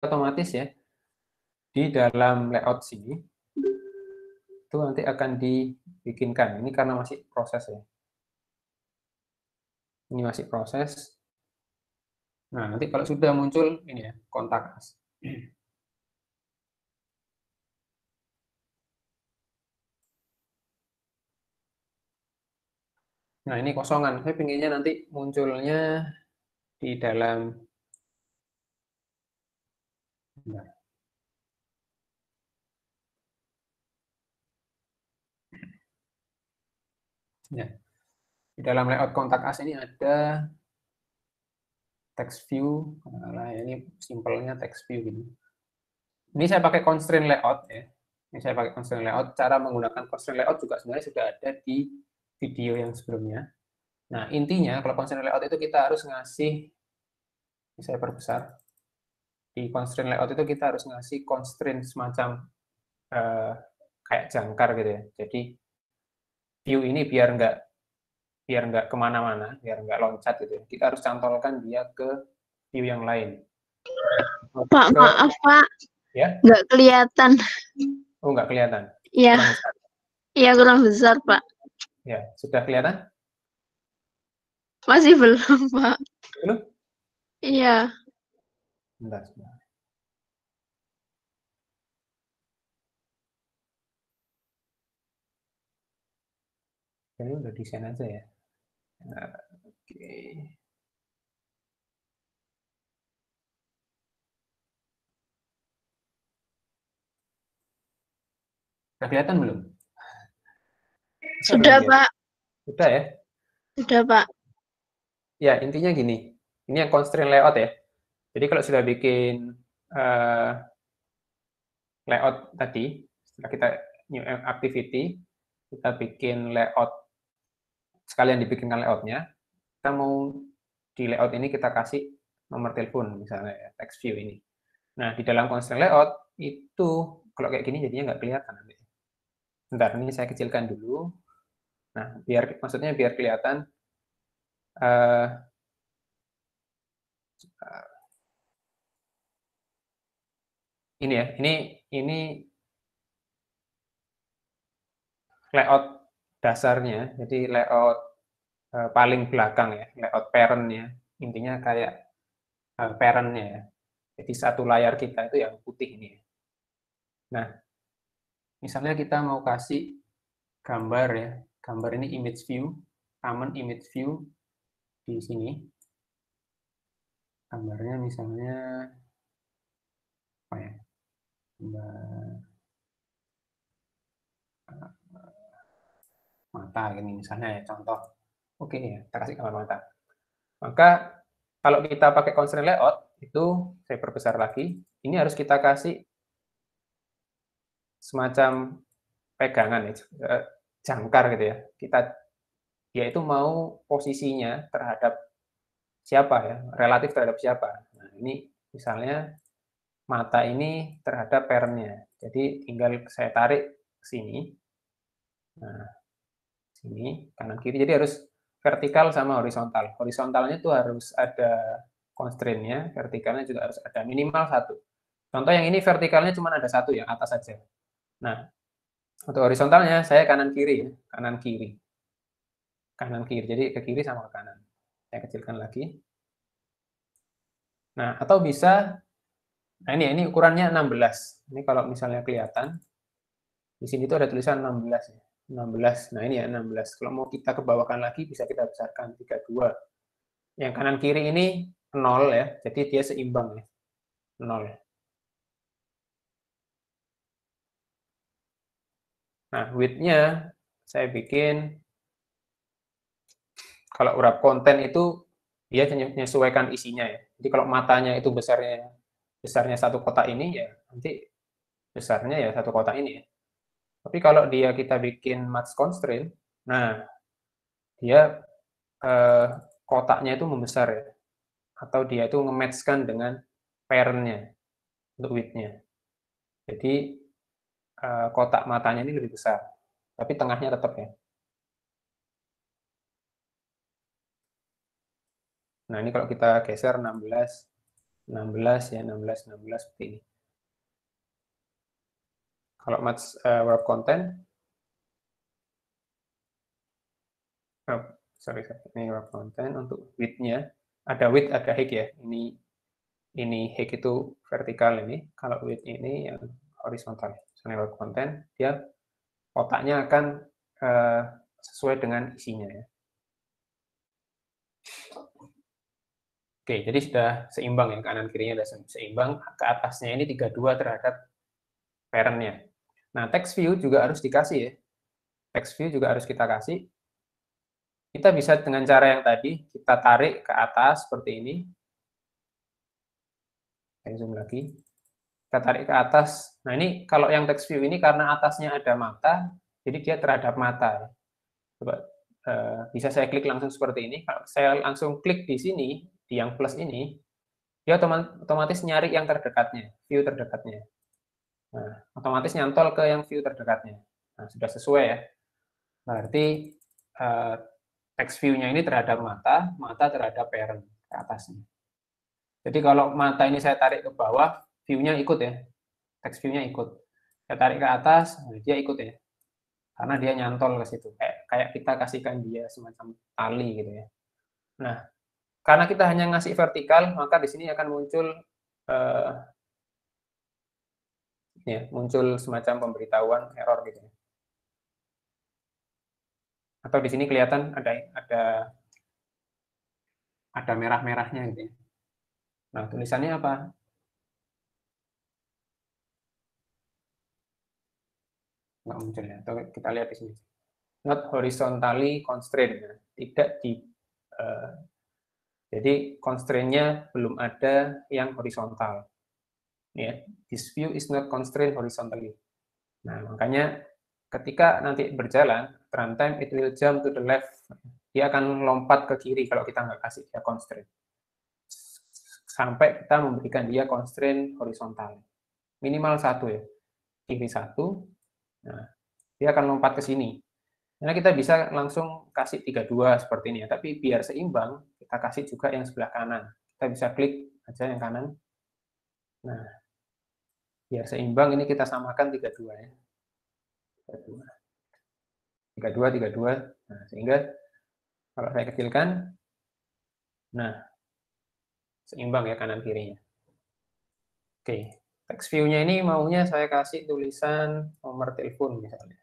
otomatis ya di dalam layout sini itu nanti akan dibikinkan. Ini karena masih proses ya. Ini masih proses. Nah, nanti kalau sudah muncul ini ya, kontak as. Nah, ini kosongan. Saya pinginnya nanti munculnya di dalam nah. Ya. Di dalam layout kontak as ini ada text view. Nah, ini simpelnya text view gitu. Ini saya pakai constraint layout ya. Ini saya pakai constraint layout. Cara menggunakan constraint layout juga sebenarnya sudah ada di video yang sebelumnya. Nah, intinya kalau constraint layout itu kita harus ngasih ini saya perbesar. Di constraint layout itu kita harus ngasih constraint semacam uh, kayak jangkar gitu ya. Jadi view ini biar nggak biar nggak ke mana-mana, biar nggak loncat gitu. Ya. Kita harus cantolkan dia ke view yang lain. Pak, ke, maaf Pak. Ya? Nggak kelihatan. Oh, nggak kelihatan? Iya. Iya, kurang besar, Pak. Ya, sudah kelihatan? Masih belum, Pak. Belum? Iya. Bentar, sebentar. Ini udah desain aja ya. Nah, Oke. Okay. Sudah kelihatan belum? Sudah, Pak. Sudah ya? Sudah, Pak. Ya, intinya gini. Ini yang constraint layout ya. Jadi kalau sudah bikin uh, layout tadi, setelah kita new activity, kita bikin layout sekalian dibikinkan layoutnya, kita mau di layout ini kita kasih nomor telepon misalnya ya, text view ini. Nah, di dalam constraint layout itu kalau kayak gini jadinya nggak kelihatan nanti. Bentar, ini saya kecilkan dulu. Nah, biar maksudnya biar kelihatan uh, ini ya, ini ini layout dasarnya, jadi layout uh, paling belakang ya, layout parent-nya, intinya kayak uh, parent-nya ya. Jadi satu layar kita itu yang putih ini. Ya. Nah, misalnya kita mau kasih gambar ya, gambar ini image view, common image view di sini. Gambarnya misalnya apa ya? Gambar mata ini misalnya ya contoh. Oke ya, kita kasih gambar mata. Maka kalau kita pakai constraint layout itu saya perbesar lagi. Ini harus kita kasih semacam pegangan ya, eh, jangkar gitu ya. Kita dia itu mau posisinya terhadap siapa ya, relatif terhadap siapa. Nah, ini misalnya mata ini terhadap parentnya. Jadi tinggal saya tarik ke sini. Nah, sini kanan kiri. Jadi harus vertikal sama horizontal. Horizontalnya itu harus ada constraint-nya vertikalnya juga harus ada minimal satu. Contoh yang ini vertikalnya cuma ada satu yang atas saja. Nah untuk horizontalnya saya kanan kiri ya kanan kiri. Kanan kiri jadi ke kiri sama ke kanan. Saya kecilkan lagi. Nah atau bisa nah ini ini ukurannya 16 ini kalau misalnya kelihatan di sini tuh ada tulisan 16 ya 16. Nah, ini ya 16. Kalau mau kita kebawakan lagi bisa kita besarkan 32. Yang kanan kiri ini 0 ya. Jadi dia seimbang ya. 0. Nah, width-nya saya bikin kalau urap konten itu dia menyesuaikan isinya ya. Jadi kalau matanya itu besarnya besarnya satu kotak ini ya nanti besarnya ya satu kotak ini ya. Tapi kalau dia kita bikin match constraint, nah dia eh, kotaknya itu membesar ya, atau dia itu nge-matchkan dengan parent-nya untuk width-nya. Jadi eh, kotak matanya ini lebih besar, tapi tengahnya tetap ya. Nah ini kalau kita geser 16, 16 ya, 16, 16 seperti ini. Kalau match uh, web content, oh, sorry, sorry, ini web content untuk width-nya, ada width, ada height ya. Ini ini height itu vertikal ini, kalau width ini yang horizontal. Misalnya web content, dia kotaknya akan uh, sesuai dengan isinya ya. Oke, jadi sudah seimbang ya, kanan kirinya sudah seimbang, ke atasnya ini 32 terhadap parent-nya. Nah, text view juga harus dikasih ya. Text view juga harus kita kasih. Kita bisa dengan cara yang tadi, kita tarik ke atas seperti ini. Saya zoom lagi. Kita tarik ke atas. Nah, ini kalau yang text view ini karena atasnya ada mata, jadi dia terhadap mata. Coba uh, bisa saya klik langsung seperti ini. Kalau saya langsung klik di sini, di yang plus ini, dia otomatis nyari yang terdekatnya, view terdekatnya. Nah, otomatis nyantol ke yang view terdekatnya. Nah, sudah sesuai ya. Berarti uh, text view-nya ini terhadap mata, mata terhadap parent ke atasnya. Jadi kalau mata ini saya tarik ke bawah, view-nya ikut ya. Text view-nya ikut. Saya tarik ke atas, nah, dia ikut ya. Karena dia nyantol ke situ. Kayak, kayak kita kasihkan dia semacam tali gitu ya. Nah, karena kita hanya ngasih vertikal, maka di sini akan muncul uh, ya, muncul semacam pemberitahuan error gitu ya. Atau di sini kelihatan ada ada ada merah-merahnya gitu ya. Nah, tulisannya apa? Nggak muncul ya. Atau kita lihat di sini. Not horizontally constrained. Ya. Tidak di uh, jadi constraint-nya belum ada yang horizontal ya this view is not constrained horizontally. Nah makanya ketika nanti berjalan runtime it will jump to the left. Dia akan lompat ke kiri kalau kita nggak kasih dia constraint. Sampai kita memberikan dia constraint horizontal. Minimal satu ya kiri satu. Nah dia akan lompat ke sini. Karena kita bisa langsung kasih 32 seperti ini ya tapi biar seimbang kita kasih juga yang sebelah kanan. Kita bisa klik aja yang kanan. Nah biar seimbang ini kita samakan 32 ya. 32. 32, 32. Nah, sehingga kalau saya kecilkan, nah, seimbang ya kanan kirinya. Oke, text view-nya ini maunya saya kasih tulisan nomor telepon misalnya.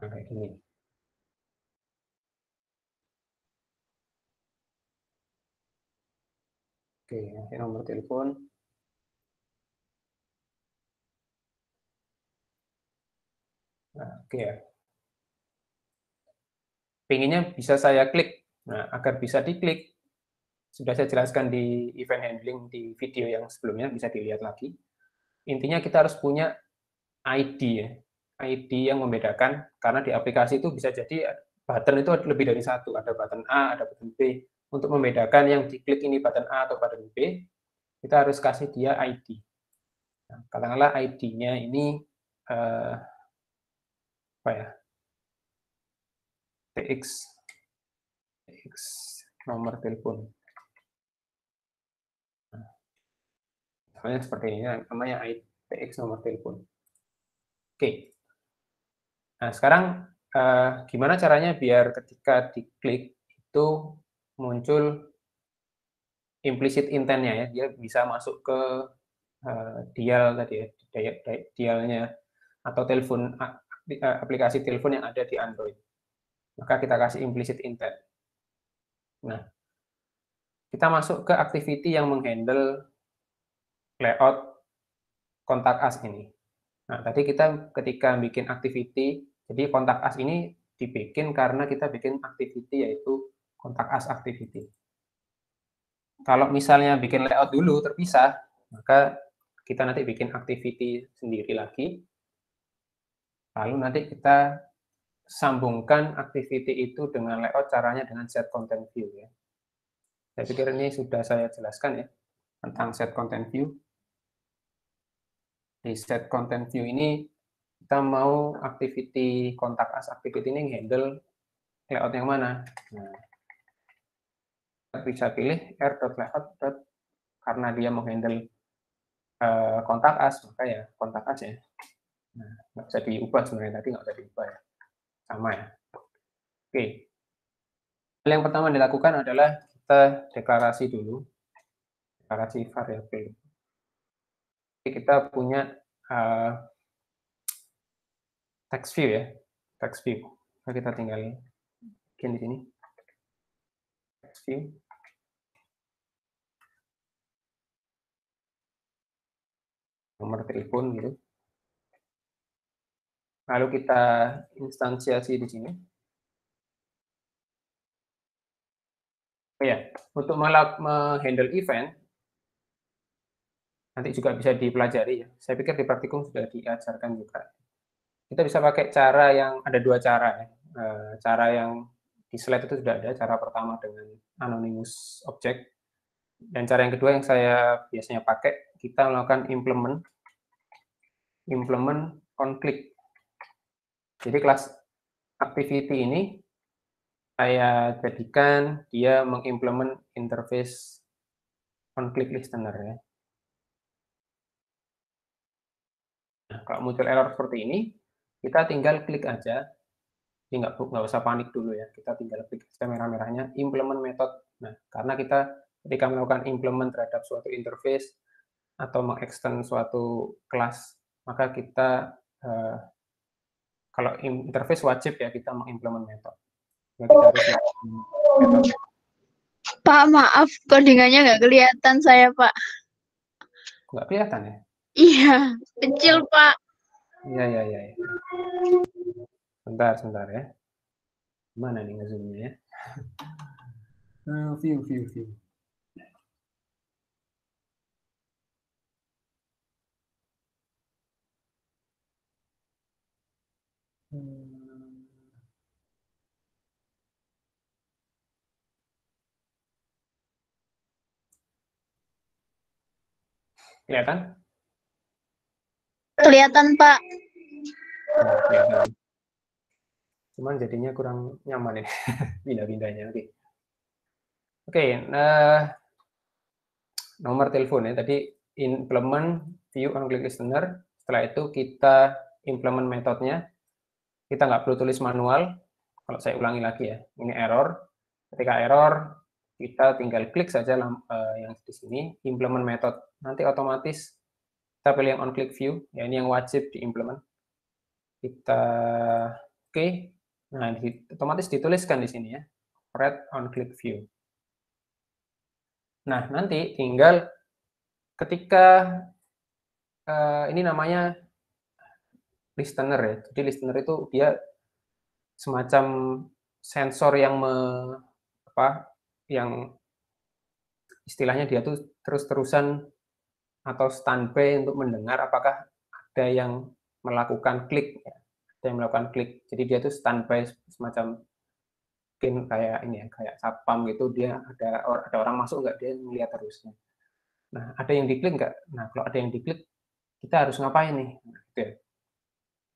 Nah, kayak gini. Oke, nomor telepon. Nah, oke ya. Pinginnya bisa saya klik. Nah, agar bisa diklik, sudah saya jelaskan di event handling di video yang sebelumnya, bisa dilihat lagi. Intinya kita harus punya ID ya. ID yang membedakan, karena di aplikasi itu bisa jadi button itu lebih dari satu. Ada button A, ada button B, untuk membedakan yang diklik ini button A atau button B, kita harus kasih dia ID. Nah, katakanlah ID-nya ini uh, apa ya? TX TX nomor telepon. Nah, seperti ini, namanya ID, TX nomor telepon. Oke. Nah, sekarang uh, gimana caranya biar ketika diklik itu muncul implicit intentnya ya, dia bisa masuk ke uh, dial tadi ya, dialnya atau telepon aplikasi telepon yang ada di Android. Maka kita kasih implicit intent. Nah, kita masuk ke activity yang menghandle layout kontak as ini. Nah, tadi kita ketika bikin activity, jadi kontak as ini dibikin karena kita bikin activity yaitu kontak as activity. Kalau misalnya bikin layout dulu terpisah, maka kita nanti bikin activity sendiri lagi. Lalu nanti kita sambungkan activity itu dengan layout caranya dengan set content view ya. Saya pikir ini sudah saya jelaskan ya tentang set content view. Di set content view ini kita mau activity kontak as activity ini handle layout yang mana. Nah, bisa pilih r.layout karena dia menghandle uh, kontak as maka ya kontak as ya. Nah, bisa diubah sebenarnya tadi nggak bisa diubah ya, sama ya. Oke. Hal yang pertama dilakukan adalah kita deklarasi dulu, deklarasi variabel. Kita punya uh, text view ya, text view. Nah, kita tinggal bikin di sini. Text view. Nomor telepon gitu. Lalu kita instansiasi di sini. Oh ya, untuk menghandle event, nanti juga bisa dipelajari ya. Saya pikir di praktikum sudah diajarkan juga. Kita bisa pakai cara yang ada dua cara ya. Eh, cara yang di slide itu sudah ada. Cara pertama dengan anonymous object. Dan cara yang kedua yang saya biasanya pakai, kita melakukan implement implement on click. Jadi kelas activity ini saya jadikan dia mengimplement interface on click listener ya. Nah, kalau muncul error seperti ini, kita tinggal klik aja. Jadi nggak, nggak usah panik dulu ya. Kita tinggal klik aja merah-merahnya, implement method. Nah, karena kita ketika melakukan implement terhadap suatu interface atau mengextend suatu kelas, maka kita uh, kalau interface wajib ya kita mengimplement method. Pak, maaf, codingannya nggak kelihatan saya, Pak. Nggak kelihatan ya? Iya, kecil, Pak. Iya, iya, iya. Ya. Sebentar, sebentar ya. Mana nih ngezoomnya ya? Uh, view, view, view. Kelihatan? Kelihatan, Pak. Nah, kelihatan. Cuman jadinya kurang nyaman ya, pindah-pindahnya. Oke. Oke, nah, nomor telepon ya. Tadi implement view on click listener. Setelah itu kita implement metodenya. Kita nggak perlu tulis manual. Kalau saya ulangi lagi ya, ini error. Ketika error, kita tinggal klik saja uh, yang di sini implement method nanti otomatis kita pilih yang on click view ya ini yang wajib diimplement kita oke okay. nah di, otomatis dituliskan di sini ya red on click view nah nanti tinggal ketika uh, ini namanya listener ya jadi listener itu dia semacam sensor yang me, apa yang istilahnya dia tuh terus-terusan atau standby untuk mendengar apakah ada yang melakukan klik, ya. ada yang melakukan klik. Jadi dia tuh standby semacam mungkin kayak ini ya, kayak satpam gitu, dia ada ada orang masuk nggak dia melihat terusnya. Nah, ada yang diklik nggak? Nah, kalau ada yang diklik, kita harus ngapain nih? Nah, gitu ya.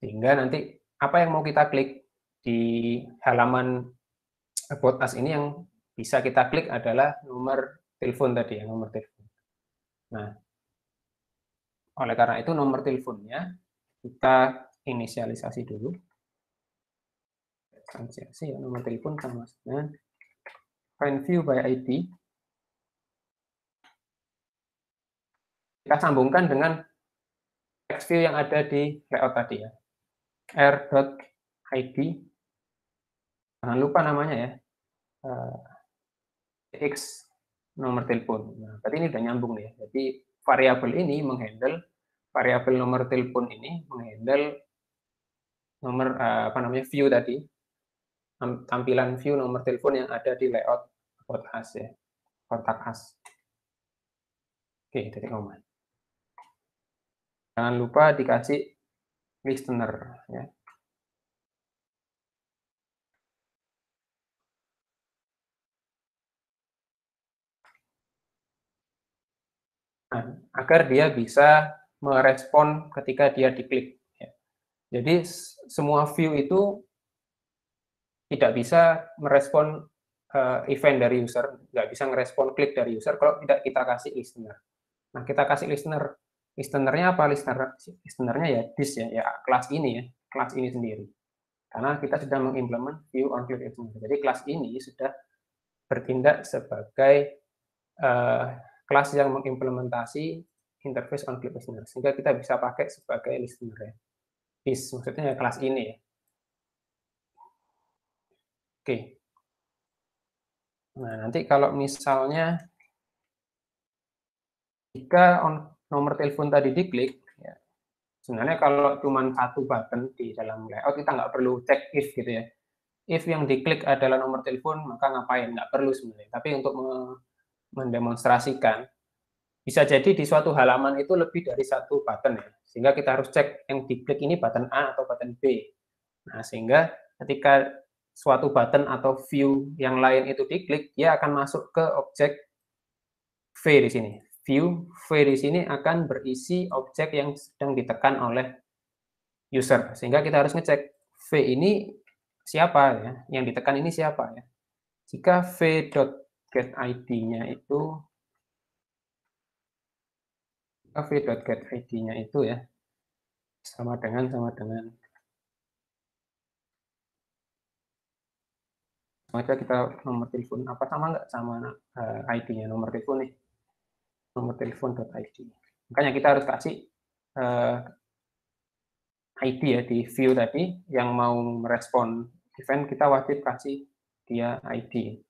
Sehingga nanti apa yang mau kita klik di halaman about us ini yang bisa kita klik adalah nomor telepon tadi ya, nomor telepon. Nah, oleh karena itu nomor teleponnya kita inisialisasi dulu. Inisialisasi ya, nomor telepon sama dengan find view by ID. Kita sambungkan dengan text view yang ada di layout tadi ya. r.id. Jangan lupa namanya ya. Eh, X nomor telepon. Nah, berarti ini udah nyambung nih. Ya. Jadi variabel ini menghandle variabel nomor telepon ini menghandle nomor uh, apa namanya view tadi tampilan view nomor telepon yang ada di layout about us ya kontak us. Oke, titik koma. Jangan lupa dikasih listener ya. Nah, agar dia bisa merespon ketika dia diklik. Ya. Jadi semua view itu tidak bisa merespon uh, event dari user, nggak bisa merespon klik dari user kalau tidak kita kasih listener. Nah, kita kasih listener. Listenernya apa? Listener listenernya ya this ya, ya kelas ini ya, kelas ini sendiri. Karena kita sudah mengimplement view on click listener. Jadi kelas ini sudah bertindak sebagai uh, kelas yang mengimplementasi interface on click listener sehingga kita bisa pakai sebagai listener ya. This maksudnya ya kelas ini ya. Oke. Nah, nanti kalau misalnya jika on, nomor telepon tadi diklik, ya, sebenarnya kalau cuma satu button di dalam layout, kita nggak perlu cek if gitu ya. If yang diklik adalah nomor telepon, maka ngapain? Nggak perlu sebenarnya. Tapi untuk mendemonstrasikan, bisa jadi di suatu halaman itu lebih dari satu button ya. Sehingga kita harus cek yang diklik ini button A atau button B. Nah, sehingga ketika suatu button atau view yang lain itu diklik, dia akan masuk ke objek V di sini view V di sini akan berisi objek yang sedang ditekan oleh user. Sehingga kita harus ngecek V ini siapa ya, yang ditekan ini siapa ya. Jika v.getID-nya itu v.getID-nya itu ya sama dengan sama dengan aja kita nomor telepon apa sama nggak sama uh, eh, ID-nya nomor telepon nih nomor telepon.id. Makanya kita harus kasih uh, eh, ID ya di view tadi yang mau merespon event kita wajib kasih dia ID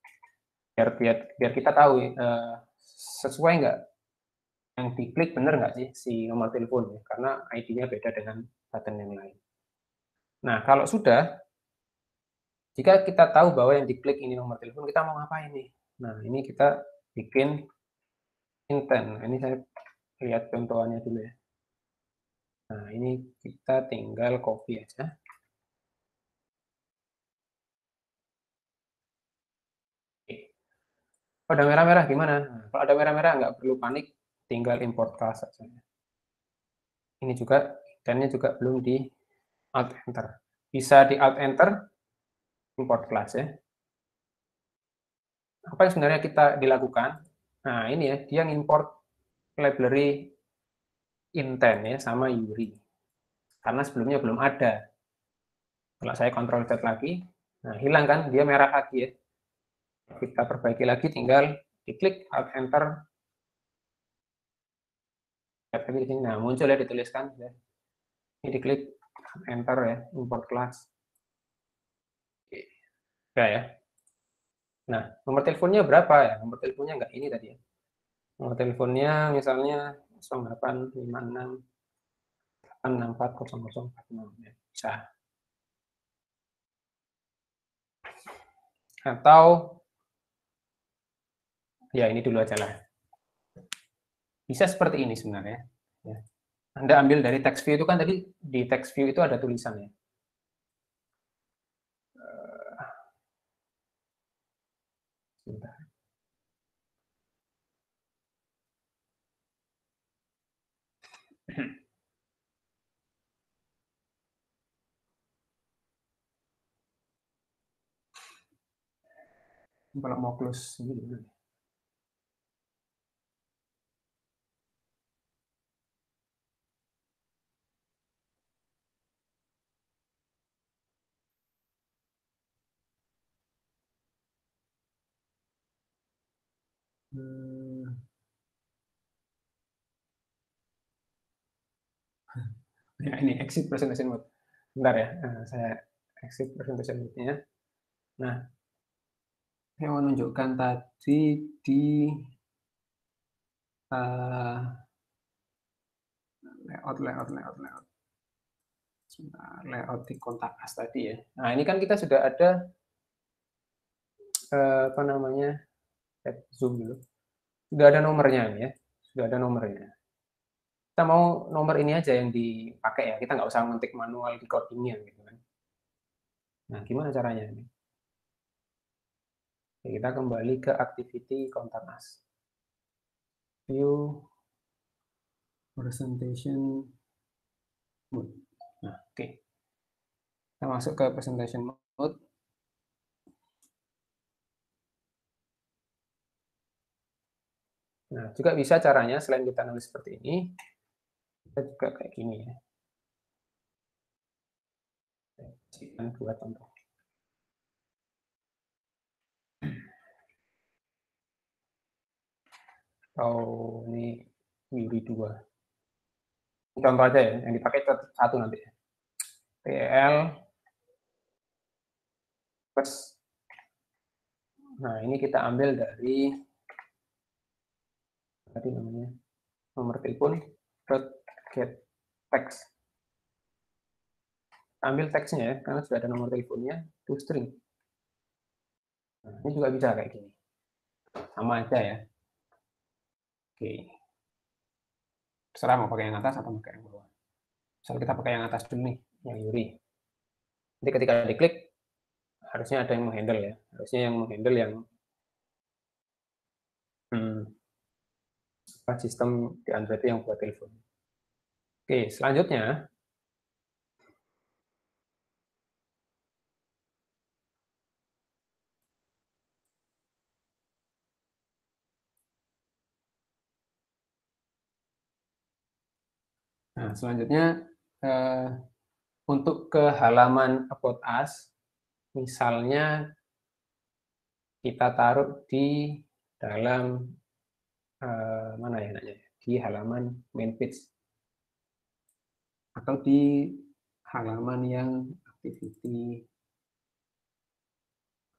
biar biar biar kita tahu uh, sesuai nggak yang diklik benar nggak sih si nomor telepon ya karena ID-nya beda dengan button yang lain. Nah kalau sudah jika kita tahu bahwa yang diklik ini nomor telepon kita mau ngapain nih? Nah ini kita bikin intent. Nah, ini saya lihat contohannya dulu ya. Nah, ini kita tinggal copy aja. Kalau ada merah-merah gimana? Nah, kalau ada merah-merah nggak perlu panik, tinggal import class saja. Ini juga, intentnya juga belum di alt enter. Bisa di alt enter, import class ya. Apa yang sebenarnya kita dilakukan? Nah, ini ya, dia ngimport library intent ya sama Yuri. Karena sebelumnya belum ada. Kalau saya kontrol Z lagi, nah hilang kan, dia merah lagi ya. Kita perbaiki lagi, tinggal diklik Alt Enter. Nah, muncul ya dituliskan. Ya. Ini diklik Enter ya, import class. Oke. ya. Nah, nomor teleponnya berapa ya? Nomor teleponnya enggak ini tadi ya. Nomor teleponnya misalnya 0856 8640046 ya. Bisa. Atau ya ini dulu aja lah. Bisa seperti ini sebenarnya. Ya. Anda ambil dari text view itu kan tadi di text view itu ada tulisannya. Sebentar. Kalau mau close ini dulu. Hmm. Ya, ini exit presentation mode. Bentar ya, nah, saya exit presentation mode-nya. Nah, saya mau menunjukkan tadi di uh, layout, layout, layout, layout. layout di kontak as tadi ya. Nah, ini kan kita sudah ada apa namanya zoom dulu. Sudah ada nomornya ya, sudah ada nomornya. Kita mau nomor ini aja yang dipakai ya, kita nggak usah ngetik manual di codingnya gitu kan. Nah, gimana caranya ini? Kita kembali ke activity contact us. View presentation mode. Nah, oke. Kita masuk ke presentation mode. Nah, juga bisa caranya selain kita nulis seperti ini, kita juga kayak gini ya. Dua contoh. Oh, ini Yuri 2. Contoh aja ya, yang dipakai satu nanti. TL plus Nah, ini kita ambil dari tadi namanya nomor telepon dot get text. Ambil teksnya ya, karena sudah ada nomor teleponnya, to string. Nah, ini juga bisa kayak gini. Sama aja ya. Oke. Terserah mau pakai yang atas atau pakai yang bawah. Misal kita pakai yang atas dulu nih, yang Yuri. Nanti ketika diklik, harusnya ada yang menghandle ya. Harusnya yang menghandle yang hmm, sistem di Android yang buat telepon. Oke, selanjutnya Nah, selanjutnya eh, untuk ke halaman About Us, misalnya kita taruh di dalam mana ya namanya? Di halaman main page atau di halaman yang activity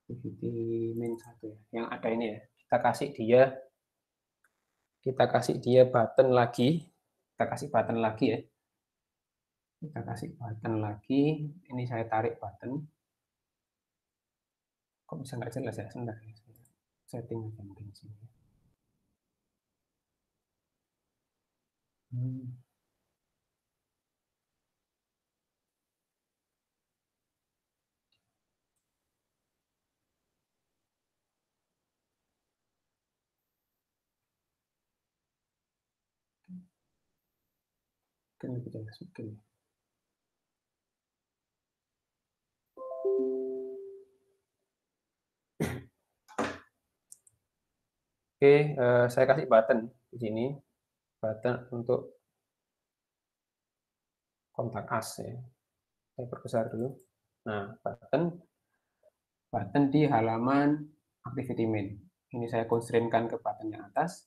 activity main satu ya, yang ada ini ya. Kita kasih dia kita kasih dia button lagi kita kasih button lagi ya. Kita kasih button lagi. Ini saya tarik button. Kok bisa nggak jelas ya? Sebentar. Setting aja mungkin sini. Hmm. mungkin jelas mungkin Oke, uh, saya kasih button di sini, button untuk kontak as ya. Saya perbesar dulu. Nah, button button di halaman activity main. Ini saya constraint-kan ke button yang atas,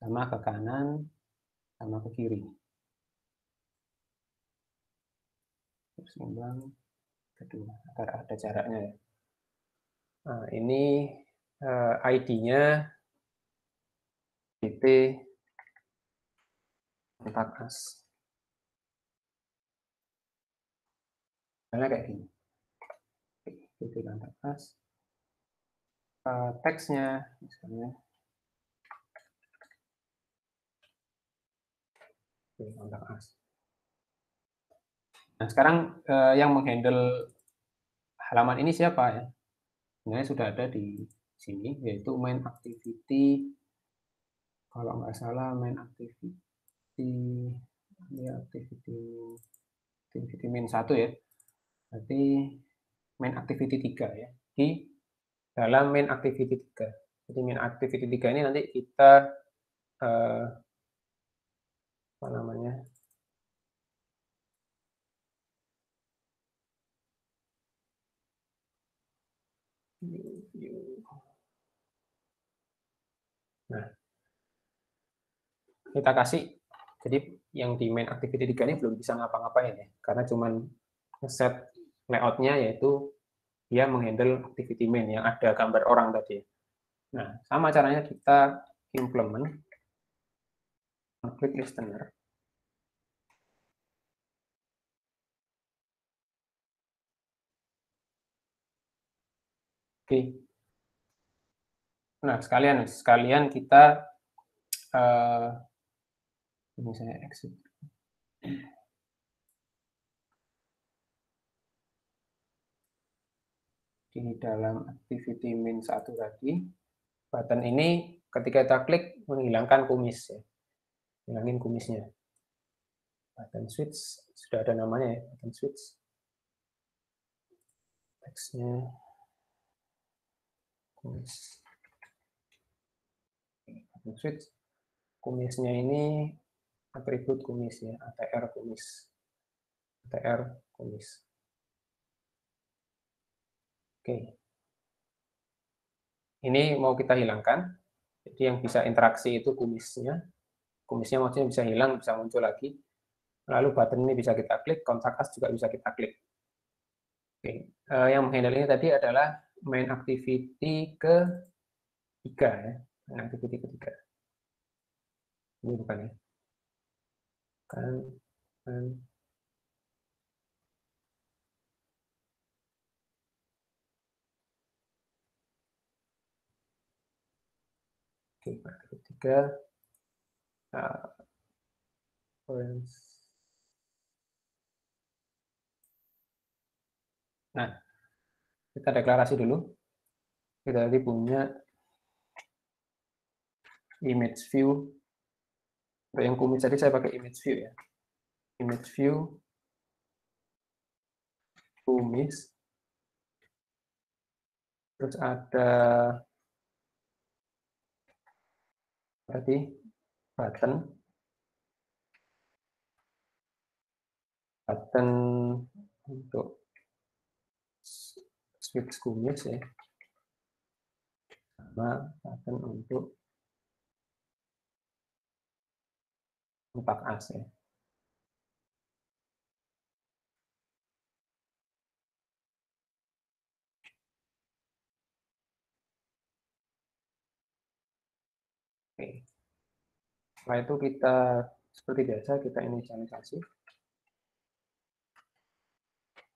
sama ke kanan, sama ke kiri. seimbang kedua agar ada jaraknya ya. Nah, ini eh, ID-nya pt kontak as. Misalnya kayak gini. pt kontak as. Uh, teksnya misalnya as. Nah, sekarang eh, yang menghandle halaman ini siapa ya? Sebenarnya sudah ada di sini, yaitu main activity. Kalau nggak salah main activity, ini activity, activity main satu ya. Berarti main activity 3 ya. Di dalam main activity 3. Jadi main activity 3 ini nanti kita eh, apa namanya Nah, kita kasih, jadi yang di main activity 3 ini belum bisa ngapa-ngapain ya, karena cuman set layoutnya yaitu dia menghandle activity main yang ada gambar orang tadi. Nah, sama caranya kita implement klik listener. Oke. Nah, sekalian sekalian kita uh, ini saya exit. Di dalam activity min satu tadi, button ini ketika kita klik menghilangkan kumis ya. Hilangin kumisnya. Button switch sudah ada namanya ya, button switch. teksnya kumis switch kumisnya ini atribut kumis ya atr kumis. Atr kumis. Oke. Ini mau kita hilangkan. Jadi yang bisa interaksi itu kumisnya. Kumisnya maksudnya bisa hilang bisa muncul lagi. Lalu button ini bisa kita klik kontak as juga bisa kita klik. Oke yang menghandle ini tadi adalah main activity ketiga ya. Main activity ketiga ini bukan ya kan kan oke ketiga uh, nah kita deklarasi dulu. Kita tadi punya image view. Untuk yang kumis tadi saya pakai image view ya. Image view kumis. Terus ada berarti button button untuk switch kumis ya sama button untuk kontak as ya Oke. Setelah itu kita seperti biasa kita inisialisasi.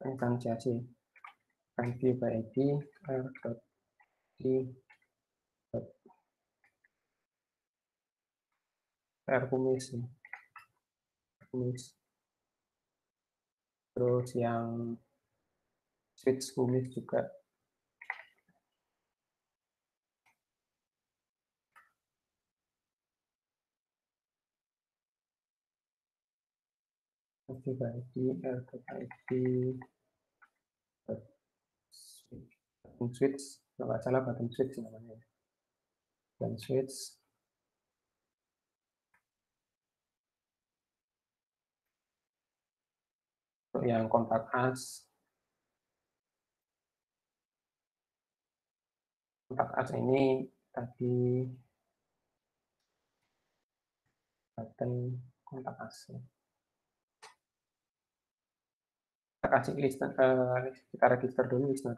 Inisialisasi view by id r r kumis. Terus yang switch kumis juga. View by id r dot id button switch kalau nggak salah button switch namanya. Button switch yang kontak as kontak as ini tadi button kontak as ya. kita kasih listener uh, kita register dulu listener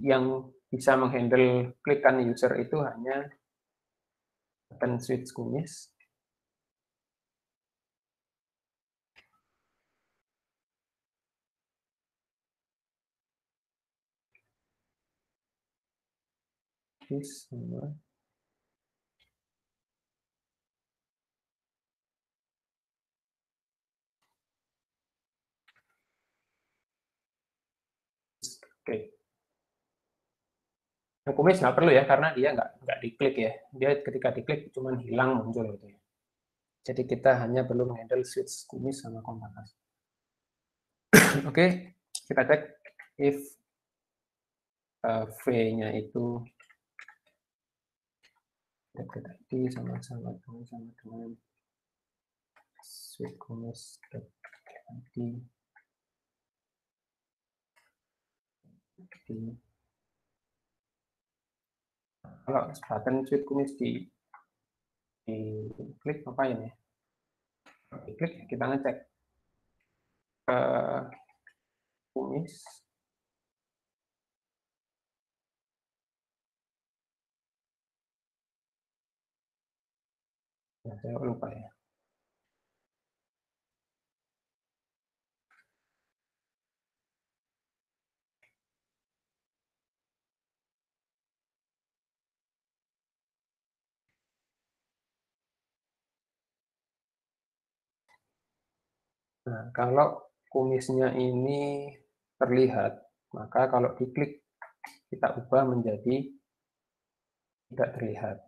yang bisa menghandle klikan user itu hanya button switch kumis. This sama Oke. Kumis nggak perlu ya, karena dia nggak nggak diklik ya. Dia ketika diklik cuma hilang muncul gitu ya. Jadi kita hanya perlu menghandle switch kumis sama kontak Oke, kita cek if uh, v-nya itu tadi sama-sama dengan sama dengan switch kumis tadi kalau button switch kumis di di klik apa ini di klik kita ngecek ke kumis ya, saya lupa ya Nah, kalau kumisnya ini terlihat, maka kalau diklik kita ubah menjadi tidak terlihat.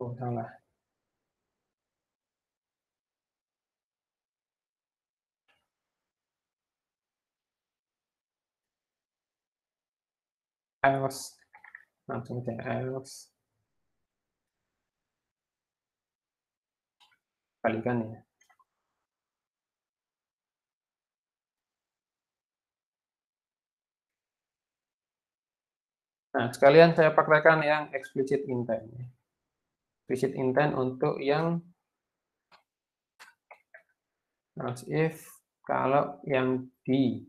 Oh, salah. else langsung aja else kalikan ya Nah, sekalian saya praktekkan yang explicit intent. Explicit intent untuk yang else if kalau yang di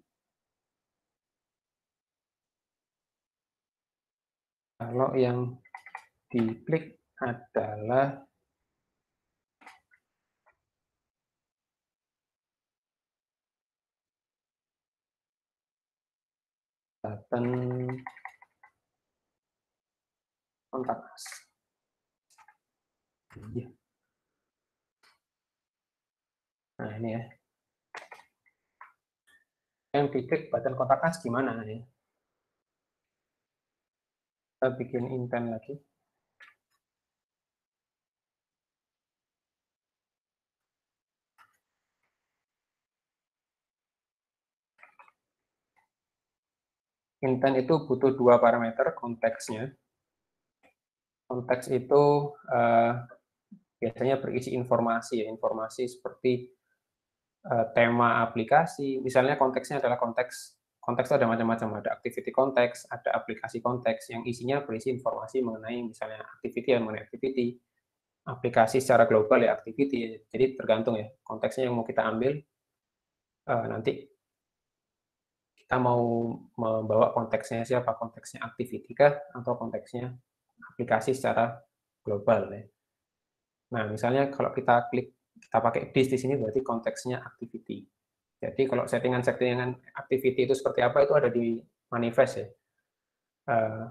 kalau yang diklik adalah button kontak us. Iya. Nah, ini ya. Yang diklik button kontak us gimana ya? Kita bikin intent lagi. Intent itu butuh dua parameter, konteksnya, konteks itu uh, biasanya berisi informasi ya, informasi seperti uh, tema aplikasi. Misalnya konteksnya adalah konteks konteks ada macam-macam, ada activity konteks, ada aplikasi konteks yang isinya berisi informasi mengenai misalnya activity yang mengenai activity, aplikasi secara global ya activity. Jadi tergantung ya konteksnya yang mau kita ambil. Uh, nanti kita mau membawa konteksnya siapa, konteksnya activity kah atau konteksnya aplikasi secara global ya. Nah, misalnya kalau kita klik kita pakai this di sini berarti konteksnya activity. Jadi kalau settingan-settingan activity itu seperti apa itu ada di manifest ya. Uh,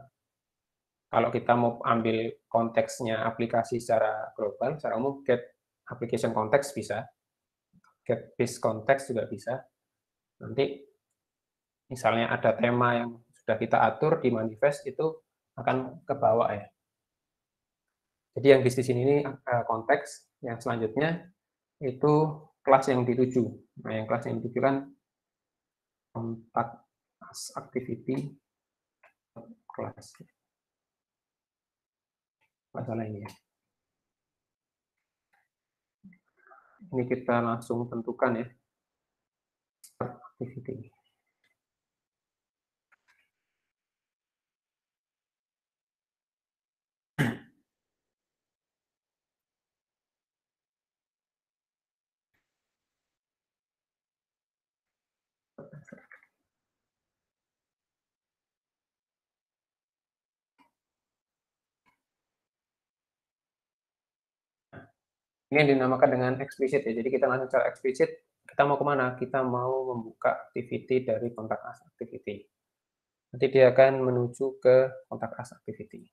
kalau kita mau ambil konteksnya aplikasi secara global, secara umum get application context bisa, get base context juga bisa. Nanti misalnya ada tema yang sudah kita atur di manifest itu akan ke bawah ya. Jadi yang bisnis ini uh, konteks, yang selanjutnya itu kelas yang dituju. Nah, yang kelas yang dituju kan kontak activity kelas. Masalah ini ya. Ini kita langsung tentukan ya. Activity. Ini yang dinamakan dengan eksplisit ya. Jadi kita langsung secara eksplisit, kita mau ke mana? Kita mau membuka activity dari kontak us activity. Nanti dia akan menuju ke kontak us activity.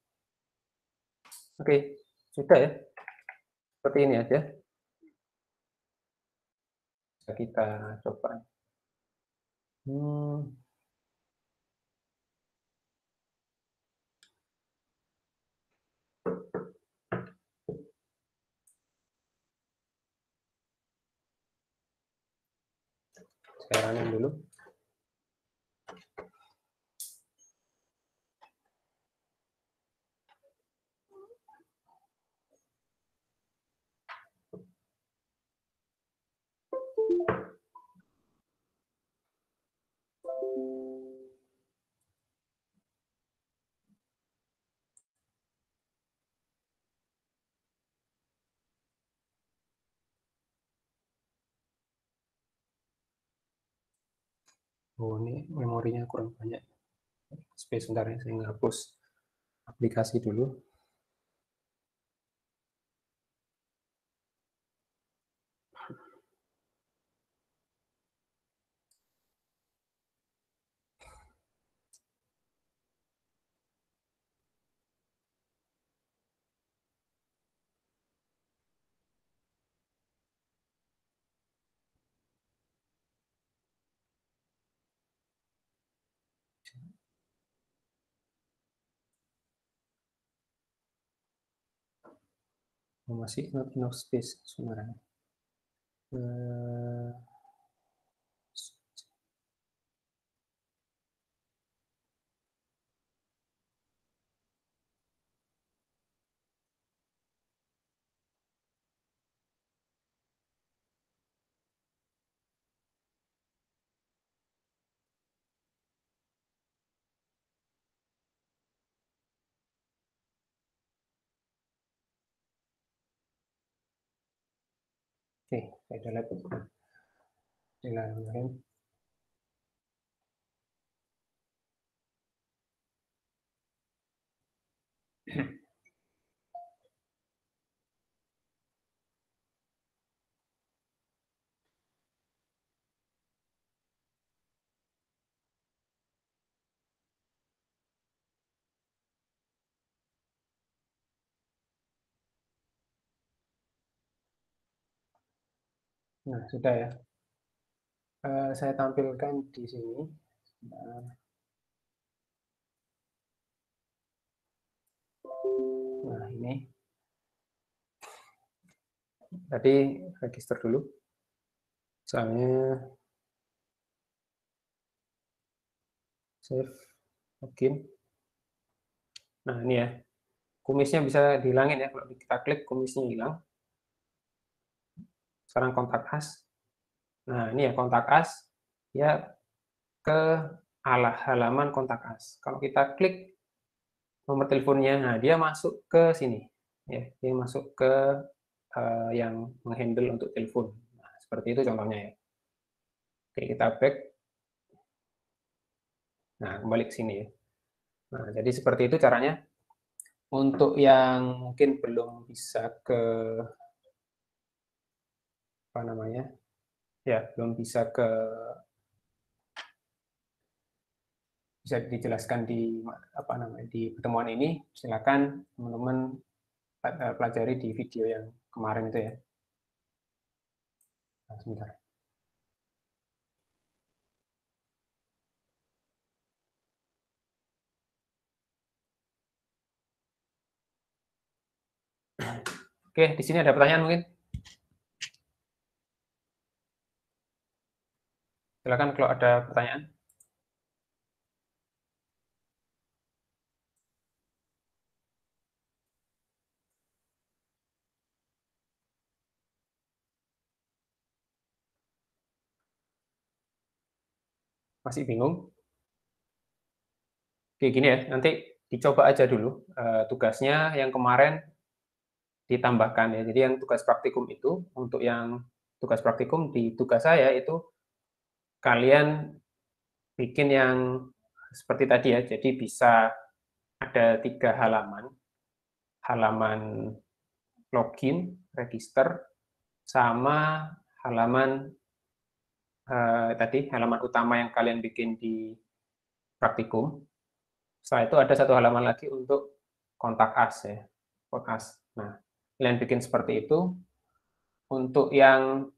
Oke, sudah ya. Seperti ini aja. Kita coba. Hmm. Saya running dulu. Oh ini memorinya kurang banyak. Space sebentar ya saya ngapus aplikasi dulu masih not enough space sebenarnya. Uh, Oke, saya udah lihat. Nah, sudah ya. Uh, saya tampilkan di sini. Nah, ini. Tadi register dulu. Misalnya save login. Nah, ini ya. Kumisnya bisa dihilangin ya. Kalau kita klik, kumisnya hilang. Sekarang kontak as. Nah, ini ya kontak as ya ke ala halaman kontak as. Kalau kita klik nomor teleponnya, nah dia masuk ke sini. Ya, dia masuk ke uh, yang menghandle untuk telepon. Nah, seperti itu contohnya ya. Oke, kita back. Nah, kembali ke sini ya. Nah, jadi seperti itu caranya. Untuk yang mungkin belum bisa ke apa namanya ya belum bisa ke bisa dijelaskan di apa namanya di pertemuan ini. Silakan teman-teman eh, pelajari di video yang kemarin itu ya. Nah, sebentar. Oke, di sini ada pertanyaan mungkin? Silakan kalau ada pertanyaan. Masih bingung? Oke, gini ya, nanti dicoba aja dulu uh, tugasnya yang kemarin ditambahkan ya. Jadi yang tugas praktikum itu untuk yang tugas praktikum di tugas saya itu kalian bikin yang seperti tadi ya, jadi bisa ada tiga halaman, halaman login, register, sama halaman eh, tadi halaman utama yang kalian bikin di praktikum. Setelah itu ada satu halaman lagi untuk kontak us ya, kontak us. Nah, kalian bikin seperti itu. Untuk yang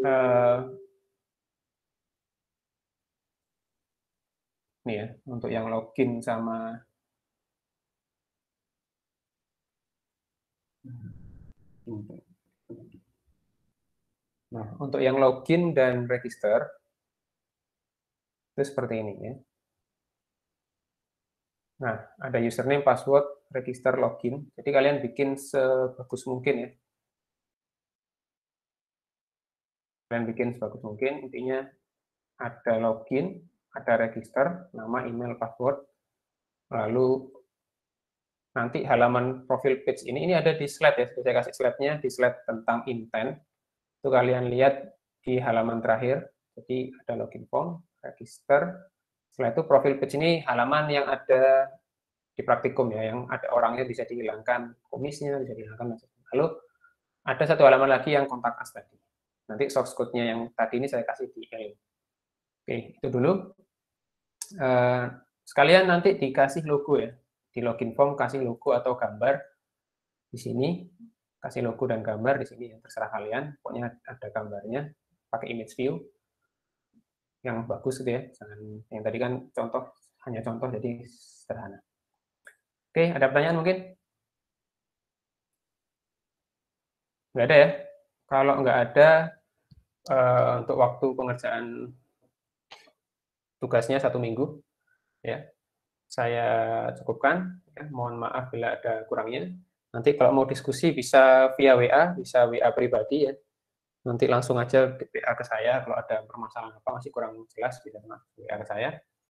eh, nih ya untuk yang login sama Nah, untuk yang login dan register itu seperti ini ya. Nah, ada username, password, register, login. Jadi kalian bikin sebagus mungkin ya. Kalian bikin sebagus mungkin, intinya ada login, ada register, nama, email, password, lalu nanti halaman profil page ini, ini ada di slide ya, saya kasih slide-nya di slide tentang intent, itu kalian lihat di halaman terakhir, jadi ada login form, register, setelah itu profil page ini halaman yang ada di praktikum ya, yang ada orangnya bisa dihilangkan, komisnya bisa dihilangkan, lalu ada satu halaman lagi yang kontak us tadi. Nanti source code-nya yang tadi ini saya kasih di L. Oke, itu dulu. Uh, sekalian nanti dikasih logo ya. Di login form kasih logo atau gambar di sini. Kasih logo dan gambar di sini, yang terserah kalian. Pokoknya ada gambarnya, pakai image view. Yang bagus gitu ya. Jangan, yang tadi kan contoh, hanya contoh, jadi sederhana. Oke, ada pertanyaan mungkin? Nggak ada ya? Kalau nggak ada, uh, untuk waktu pengerjaan tugasnya satu minggu, ya, saya cukupkan, ya, mohon maaf bila ada kurangnya. Nanti kalau mau diskusi bisa via WA, bisa WA pribadi ya. Nanti langsung aja WA ke saya kalau ada permasalahan apa masih kurang jelas bisa WA ke saya.